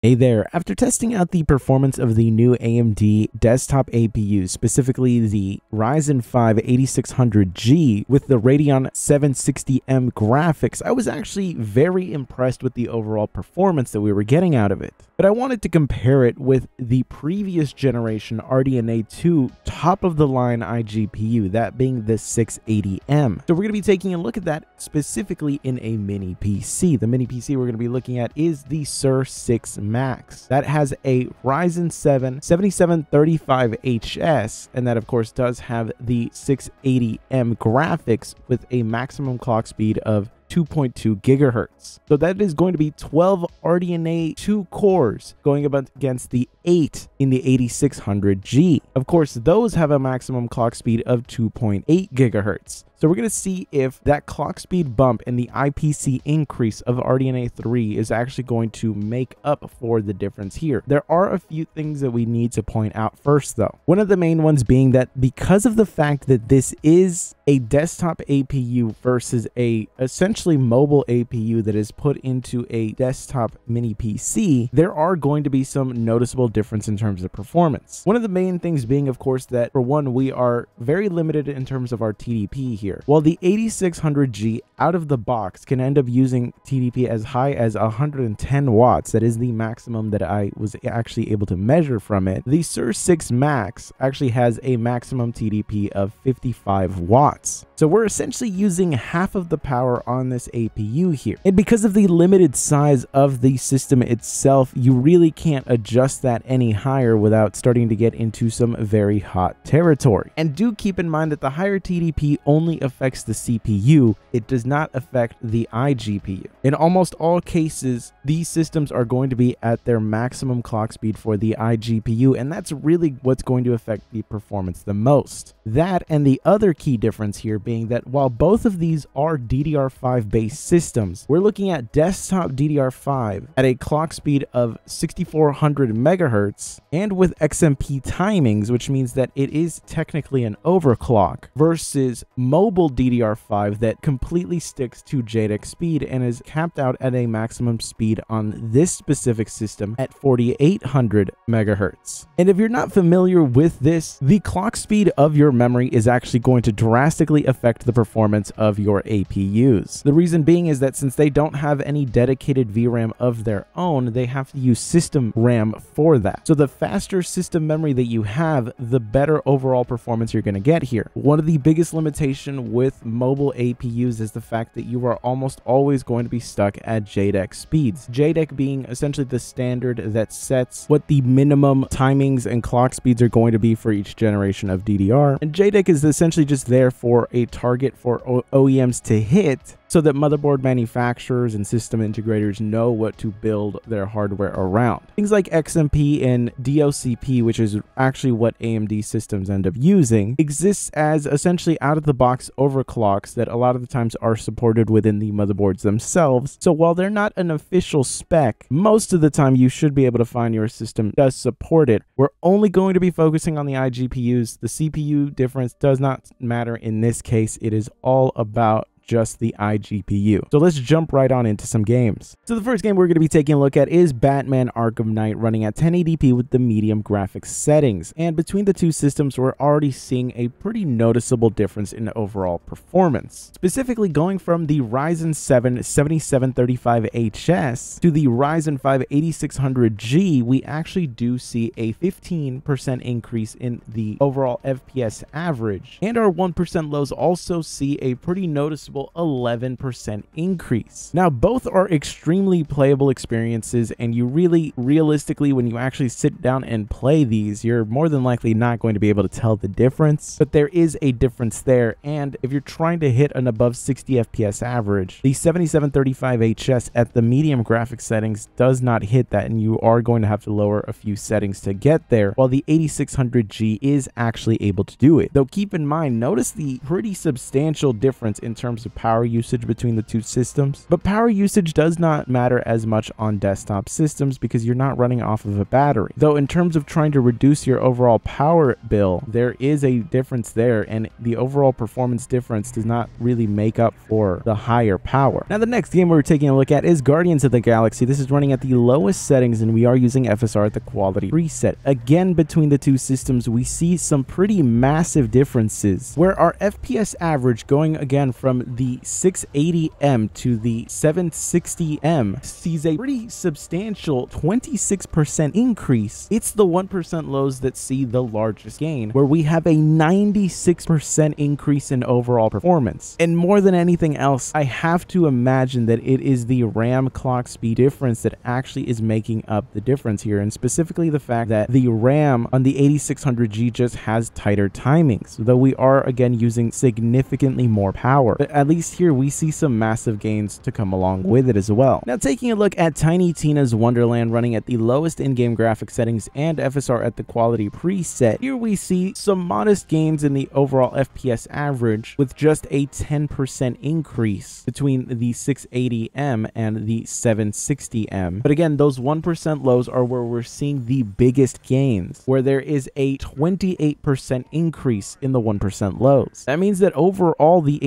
Hey there, after testing out the performance of the new AMD desktop APUs, specifically the Ryzen 5 8600G with the Radeon 760M graphics, I was actually very impressed with the overall performance that we were getting out of it. But I wanted to compare it with the previous generation RDNA 2 top of the line iGPU, that being the 680M. So we're going to be taking a look at that specifically in a mini PC. The mini PC we're going to be looking at is the SER6 Max. That has a Ryzen 7 7735HS, and that of course does have the 680M graphics with a maximum clock speed of 2.2 gigahertz. So that is going to be 12 RDNA 2 cores going up against the 8 in the 8600G. Of course, those have a maximum clock speed of 2.8 gigahertz. So we're going to see if that clock speed bump and the IPC increase of RDNA 3 is actually going to make up for the difference here. There are a few things that we need to point out first though. One of the main ones being that because of the fact that this is a desktop APU versus a essentially mobile APU that is put into a desktop mini PC, there are going to be some noticeable difference in terms of performance. One of the main things being of course that for one we are very limited in terms of our TDP here here. While the 8600G out of the box can end up using TDP as high as 110 watts, that is the maximum that I was actually able to measure from it, the SER6 Max actually has a maximum TDP of 55 watts. So we're essentially using half of the power on this APU here. And because of the limited size of the system itself, you really can't adjust that any higher without starting to get into some very hot territory. And do keep in mind that the higher TDP only affects the CPU, it does not affect the iGPU. In almost all cases, these systems are going to be at their maximum clock speed for the iGPU, and that's really what's going to affect the performance the most. That and the other key difference here being that while both of these are DDR5 based systems, we're looking at desktop DDR5 at a clock speed of 6400 megahertz and with XMP timings, which means that it is technically an overclock versus mobile DDR5 that completely sticks to JEDEC speed and is capped out at a maximum speed on this specific system at 4800 megahertz. And if you're not familiar with this, the clock speed of your memory is actually going to drastically affect the performance of your APUs. The reason being is that since they don't have any dedicated VRAM of their own, they have to use system RAM for that. So the faster system memory that you have, the better overall performance you're going to get here. One of the biggest limitation with mobile APUs is the fact that you are almost always going to be stuck at JEDEC speeds. JEDEC being essentially the standard that sets what the minimum timings and clock speeds are going to be for each generation of DDR. And JEDEC is essentially just there for a target for OEMs to hit so that motherboard manufacturers and system integrators know what to build their hardware around. Things like XMP and DOCP, which is actually what AMD systems end up using, exists as essentially out-of-the-box overclocks that a lot of the times are supported within the motherboards themselves. So while they're not an official spec, most of the time you should be able to find your system does support it. We're only going to be focusing on the iGPUs. The CPU difference does not matter in this case. It is all about just the iGPU. So let's jump right on into some games. So the first game we're going to be taking a look at is Batman Arkham Knight running at 1080p with the medium graphics settings. And between the two systems, we're already seeing a pretty noticeable difference in overall performance. Specifically going from the Ryzen 7 7735HS to the Ryzen 5 8600G, we actually do see a 15% increase in the overall FPS average. And our 1% lows also see a pretty noticeable 11% increase. Now, both are extremely playable experiences, and you really, realistically, when you actually sit down and play these, you're more than likely not going to be able to tell the difference, but there is a difference there. And if you're trying to hit an above 60 FPS average, the 7735HS at the medium graphics settings does not hit that, and you are going to have to lower a few settings to get there, while the 8600G is actually able to do it. Though keep in mind, notice the pretty substantial difference in terms of power usage between the two systems. But power usage does not matter as much on desktop systems because you're not running off of a battery. Though in terms of trying to reduce your overall power bill, there is a difference there and the overall performance difference does not really make up for the higher power. Now the next game we're taking a look at is Guardians of the Galaxy. This is running at the lowest settings and we are using FSR at the quality preset. Again, between the two systems, we see some pretty massive differences where our FPS average going again from the 680M to the 760M sees a pretty substantial 26% increase. It's the 1% lows that see the largest gain, where we have a 96% increase in overall performance. And more than anything else, I have to imagine that it is the RAM clock speed difference that actually is making up the difference here, and specifically the fact that the RAM on the 8600G just has tighter timings, though we are again using significantly more power. But at least here we see some massive gains to come along with it as well. Now taking a look at Tiny Tina's Wonderland running at the lowest in-game graphic settings and FSR at the quality preset, here we see some modest gains in the overall FPS average with just a 10% increase between the 680M and the 760M. But again, those 1% lows are where we're seeing the biggest gains, where there is a 28% increase in the 1% lows. That means that overall, the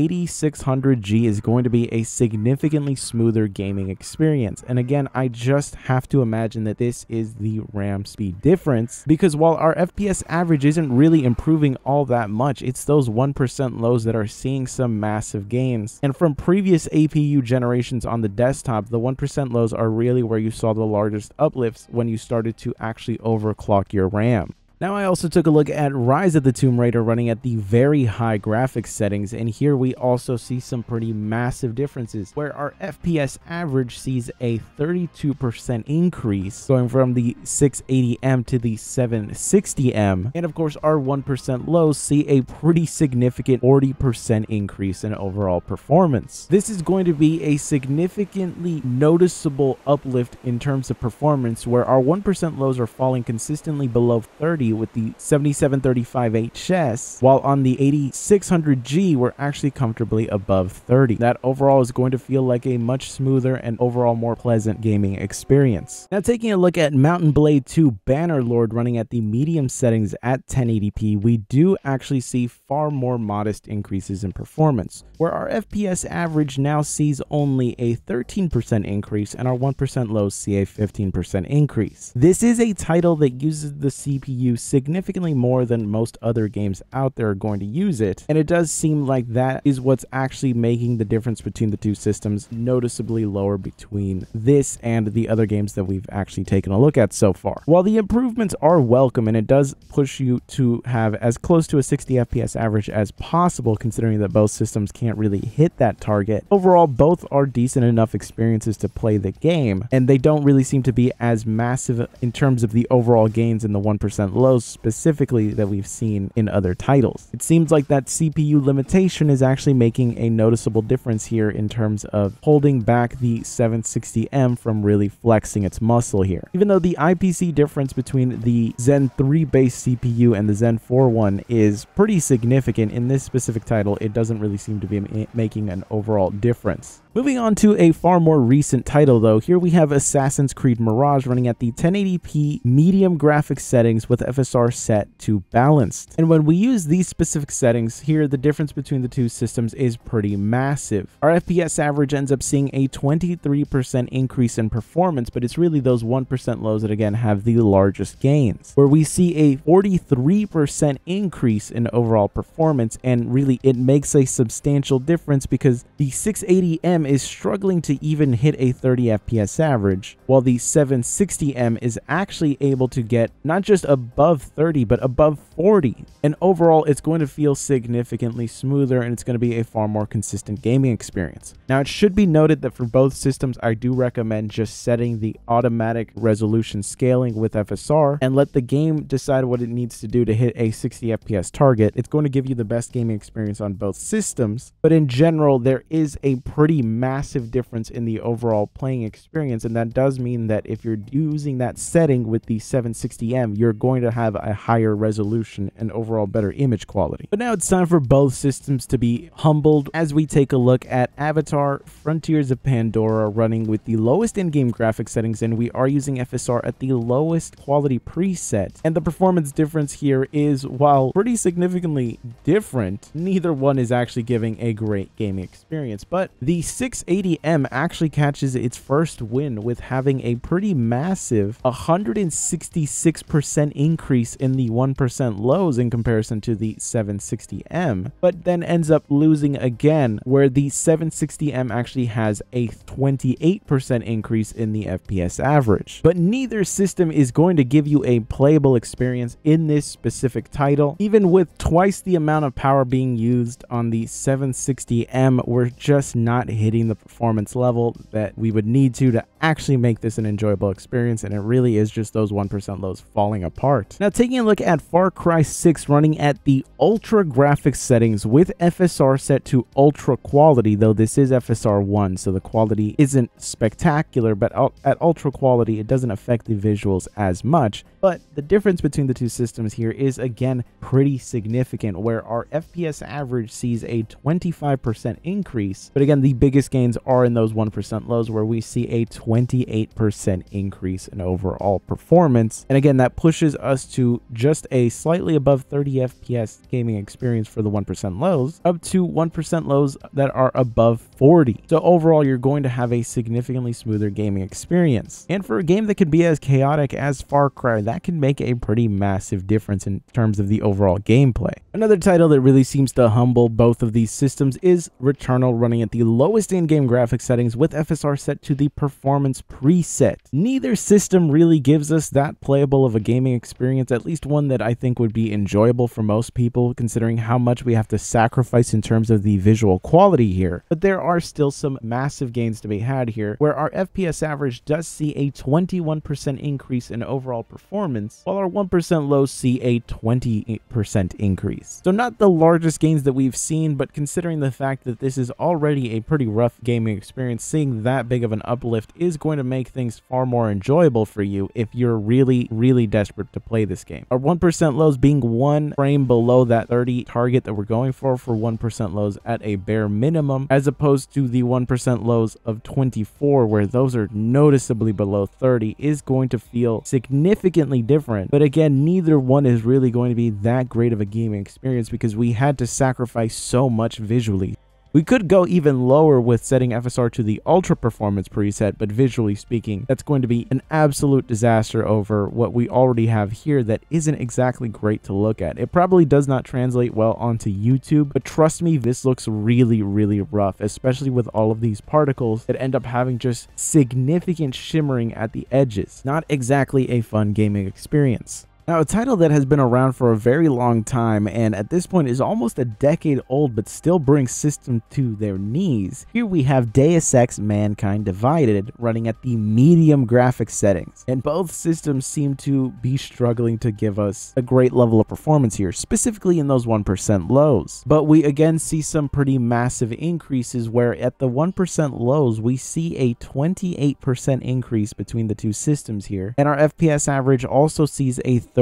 8600G is going to be a significantly smoother gaming experience. And again, I just have to imagine that this is the RAM speed difference because while our FPS average isn't really improving all that much, it's those 1% lows that are seeing some massive gains. And from previous APU generations on the desktop, the 1% lows are really where you saw the largest uplifts when you started to actually overclock your RAM. Now I also took a look at Rise of the Tomb Raider running at the very high graphics settings and here we also see some pretty massive differences where our FPS average sees a 32% increase going from the 680M to the 760M and of course our 1% lows see a pretty significant 40% increase in overall performance. This is going to be a significantly noticeable uplift in terms of performance where our 1% lows are falling consistently below 30 with the 7735HS, while on the 8600G, we're actually comfortably above 30. That overall is going to feel like a much smoother and overall more pleasant gaming experience. Now taking a look at Mount & Blade 2 Bannerlord running at the medium settings at 1080p, we do actually see far more modest increases in performance, where our FPS average now sees only a 13% increase and our 1% lows see a 15% increase. This is a title that uses the CPU significantly more than most other games out there are going to use it. And it does seem like that is what's actually making the difference between the two systems noticeably lower between this and the other games that we've actually taken a look at so far. While the improvements are welcome and it does push you to have as close to a 60 FPS average as possible, considering that both systems can't really hit that target, overall, both are decent enough experiences to play the game, and they don't really seem to be as massive in terms of the overall gains in the 1% low specifically that we've seen in other titles. It seems like that CPU limitation is actually making a noticeable difference here in terms of holding back the 760M from really flexing its muscle here. Even though the IPC difference between the Zen 3 based CPU and the Zen 4 one is pretty significant in this specific title, it doesn't really seem to be making an overall difference. Moving on to a far more recent title though, here we have Assassin's Creed Mirage running at the 1080p medium graphics settings with FSR set to balanced. And when we use these specific settings, here the difference between the two systems is pretty massive. Our FPS average ends up seeing a 23% increase in performance, but it's really those 1% lows that again have the largest gains, where we see a 43% increase in overall performance, and really it makes a substantial difference because the 680M is struggling to even hit a 30 FPS average, while the 760M is actually able to get not just above 30, but above 40. And overall, it's going to feel significantly smoother and it's going to be a far more consistent gaming experience. Now, it should be noted that for both systems, I do recommend just setting the automatic resolution scaling with FSR and let the game decide what it needs to do to hit a 60 FPS target. It's going to give you the best gaming experience on both systems, but in general, there is a pretty massive difference in the overall playing experience. And that does mean that if you're using that setting with the 760M, you're going to have a higher resolution and overall better image quality. But now it's time for both systems to be humbled as we take a look at Avatar Frontiers of Pandora running with the lowest in-game graphics settings and we are using FSR at the lowest quality preset. And the performance difference here is, while pretty significantly different, neither one is actually giving a great gaming experience. But the 680M actually catches its first win with having a pretty massive 166% increase in the 1% lows in comparison to the 760M, but then ends up losing again where the 760M actually has a 28% increase in the FPS average. But neither system is going to give you a playable experience in this specific title. Even with twice the amount of power being used on the 760M, we're just not hitting the performance level that we would need to to actually make this an enjoyable experience and it really is just those 1% lows falling apart. Now taking a look at Far Cry 6 running at the ultra graphics settings with FSR set to ultra quality though this is FSR 1 so the quality isn't spectacular but at ultra quality it doesn't affect the visuals as much but the difference between the two systems here is again pretty significant where our FPS average sees a 25% increase but again the biggest gains are in those 1% lows where we see a 28% increase in overall performance. And again, that pushes us to just a slightly above 30 FPS gaming experience for the 1% lows, up to 1% lows that are above 40. So overall, you're going to have a significantly smoother gaming experience. And for a game that could be as chaotic as Far Cry, that can make a pretty massive difference in terms of the overall gameplay. Another title that really seems to humble both of these systems is Returnal running at the lowest in-game graphics settings with FSR set to the performance performance preset. Neither system really gives us that playable of a gaming experience, at least one that I think would be enjoyable for most people, considering how much we have to sacrifice in terms of the visual quality here. But there are still some massive gains to be had here, where our FPS average does see a 21% increase in overall performance, while our 1% lows see a 20% increase. So not the largest gains that we've seen, but considering the fact that this is already a pretty rough gaming experience, seeing that big of an uplift is is going to make things far more enjoyable for you if you're really, really desperate to play this game. Our 1% lows being one frame below that 30 target that we're going for for 1% lows at a bare minimum, as opposed to the 1% lows of 24, where those are noticeably below 30, is going to feel significantly different. But again, neither one is really going to be that great of a gaming experience because we had to sacrifice so much visually. We could go even lower with setting FSR to the Ultra Performance preset, but visually speaking, that's going to be an absolute disaster over what we already have here that isn't exactly great to look at. It probably does not translate well onto YouTube, but trust me, this looks really, really rough, especially with all of these particles that end up having just significant shimmering at the edges. Not exactly a fun gaming experience. Now, a title that has been around for a very long time and at this point is almost a decade old but still brings system to their knees. Here we have Deus Ex Mankind Divided running at the medium graphics settings, and both systems seem to be struggling to give us a great level of performance here, specifically in those 1% lows. But we again see some pretty massive increases where at the 1% lows we see a 28% increase between the two systems here, and our FPS average also sees a 30%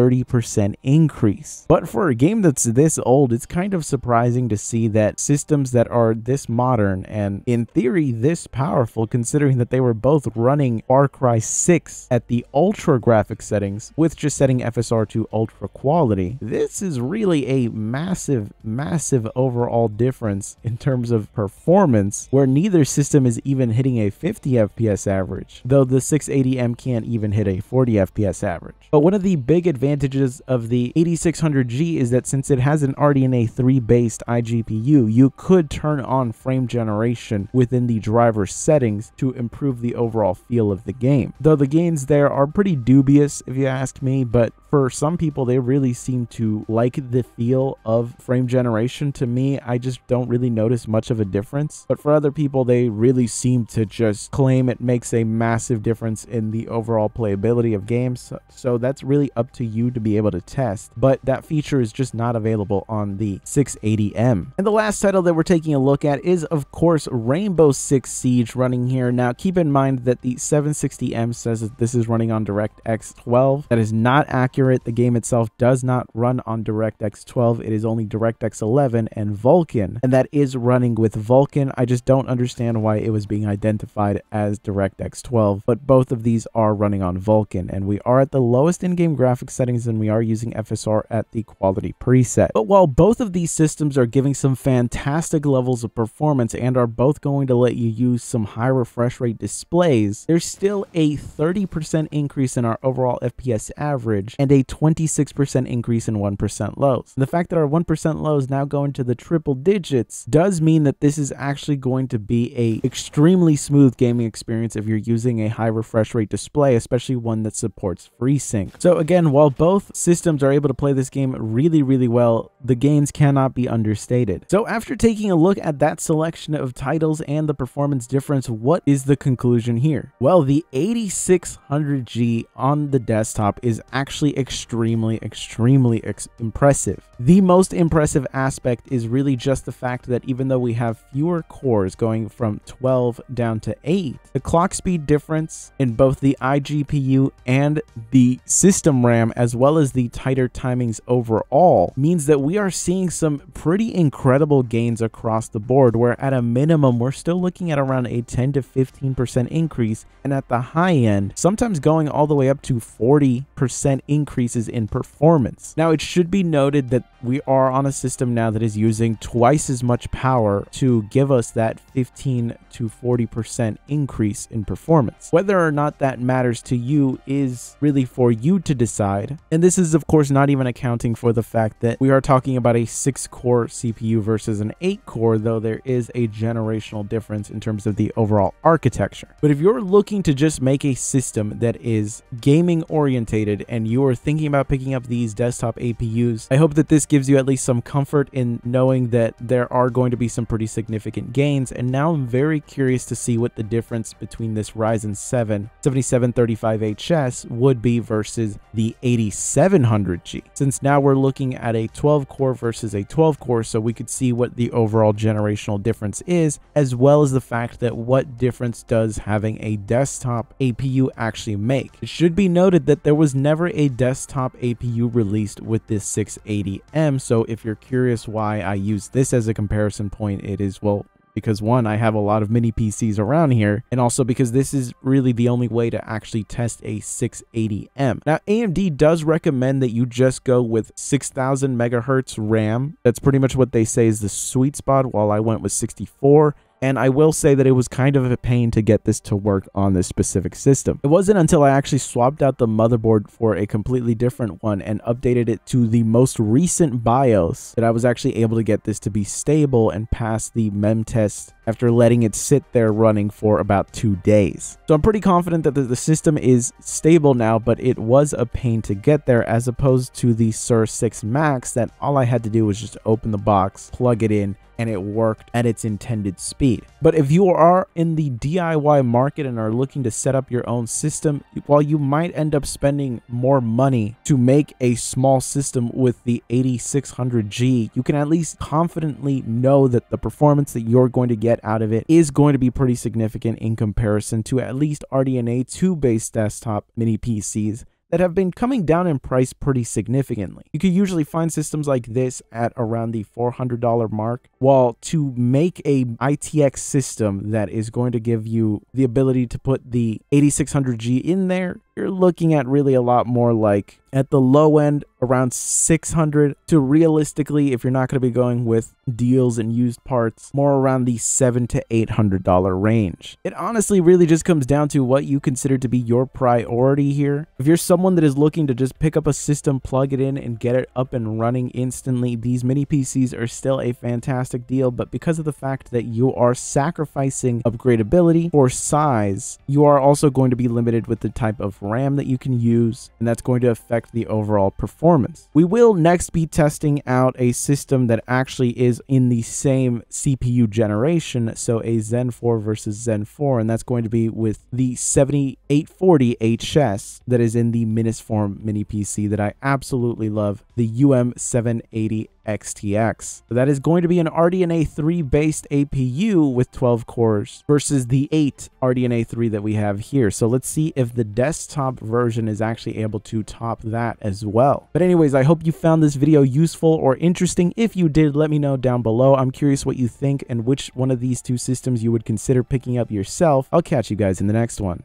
increase. But for a game that's this old, it's kind of surprising to see that systems that are this modern and in theory this powerful, considering that they were both running Far Cry 6 at the ultra graphic settings with just setting FSR to ultra quality. This is really a massive, massive overall difference in terms of performance, where neither system is even hitting a 50 FPS average, though the 680M can't even hit a 40 FPS average. But one of the big advantages advantages of the 8600G is that since it has an RDNA 3 based iGPU, you could turn on frame generation within the driver settings to improve the overall feel of the game. Though the gains there are pretty dubious if you ask me, but for some people, they really seem to like the feel of frame generation. To me, I just don't really notice much of a difference. But for other people, they really seem to just claim it makes a massive difference in the overall playability of games. So that's really up to you to be able to test. But that feature is just not available on the 680M. And the last title that we're taking a look at is, of course, Rainbow Six Siege running here. Now, keep in mind that the 760M says that this is running on DirectX 12. That is not accurate. The game itself does not run on DirectX 12. It is only DirectX 11 and Vulkan, and that is running with Vulkan. I just don't understand why it was being identified as DirectX 12, but both of these are running on Vulkan, and we are at the lowest in-game graphics settings and we are using FSR at the quality preset. But while both of these systems are giving some fantastic levels of performance and are both going to let you use some high refresh rate displays, there's still a 30% increase in our overall FPS average and a 26% increase in 1% lows. And the fact that our 1% lows now go into the triple digits does mean that this is actually going to be a extremely smooth gaming experience if you're using a high refresh rate display, especially one that supports FreeSync. So again, while both systems are able to play this game really, really well, the gains cannot be understated. So after taking a look at that selection of titles and the performance difference, what is the conclusion here? Well, the 8600G on the desktop is actually extremely, extremely ex impressive. The most impressive aspect is really just the fact that even though we have fewer cores going from 12 down to 8, the clock speed difference in both the iGPU and the system RAM, as well as the tighter timings overall, means that we are seeing some pretty incredible gains across the board, where at a minimum, we're still looking at around a 10 to 15% increase, and at the high end, sometimes going all the way up to 40% increases in performance. Now, it should be noted that we are on a system now that is using twice as much power to give us that 15 to 40% increase in performance. Whether or not that matters to you is really for you to decide. And this is, of course, not even accounting for the fact that we are talking about a six core CPU versus an eight core, though there is a generational difference in terms of the overall architecture. But if you're looking to just make a system that is gaming orientated and you are thinking about picking up these desktop APUs, I hope that this gives you at least some comfort in knowing that there are going to be some pretty significant gains. And now I'm very curious to see what the difference between this Ryzen 7 7735HS would be versus the 8700G. Since now we're looking at a 12 core versus a 12 core, so we could see what the overall generational difference is, as well as the fact that what difference does having a desktop APU actually make. It should be noted that there was never a desktop APU released with this 680M, so if you're curious why I use this as a comparison point, it is, well, because one, I have a lot of mini PCs around here, and also because this is really the only way to actually test a 680M. Now, AMD does recommend that you just go with 6000 megahertz RAM. That's pretty much what they say is the sweet spot, while I went with 64 and I will say that it was kind of a pain to get this to work on this specific system. It wasn't until I actually swapped out the motherboard for a completely different one and updated it to the most recent BIOS that I was actually able to get this to be stable and pass the MEM test after letting it sit there running for about two days. So I'm pretty confident that the, system is stable now, but it was a pain to get there as opposed to the SER6 Max that all I had to do was just open the box, plug it in, and it worked at its intended speed. But if you are in the DIY market and are looking to set up your own system, while you might end up spending more money to make a small system with the 8600G, you can at least confidently know that the performance that you're going to get out of it is going to be pretty significant in comparison to at least RDNA 2 based desktop mini PCs that have been coming down in price pretty significantly. You could usually find systems like this at around the $400 mark, while to make a ITX system that is going to give you the ability to put the 8600G in there, you're looking at really a lot more like at the low end around 600 to realistically if you're not going to be going with deals and used parts more around the 7 to 800 dollar range. It honestly really just comes down to what you consider to be your priority here. If you're someone that is looking to just pick up a system plug it in and get it up and running instantly these mini pcs are still a fantastic deal but because of the fact that you are sacrificing upgradability for size you are also going to be limited with the type of ram that you can use and that's going to affect affect the overall performance. We will next be testing out a system that actually is in the same CPU generation, so a Zen 4 versus Zen 4, and that's going to be with the 7840 HS that is in the Minisforum mini PC that I absolutely love, the UM780 XTX. So that is going to be an RDNA 3 based APU with 12 cores versus the 8 RDNA 3 that we have here. So let's see if the desktop version is actually able to top that as well. But anyways, I hope you found this video useful or interesting. If you did, let me know down below. I'm curious what you think and which one of these two systems you would consider picking up yourself. I'll catch you guys in the next one.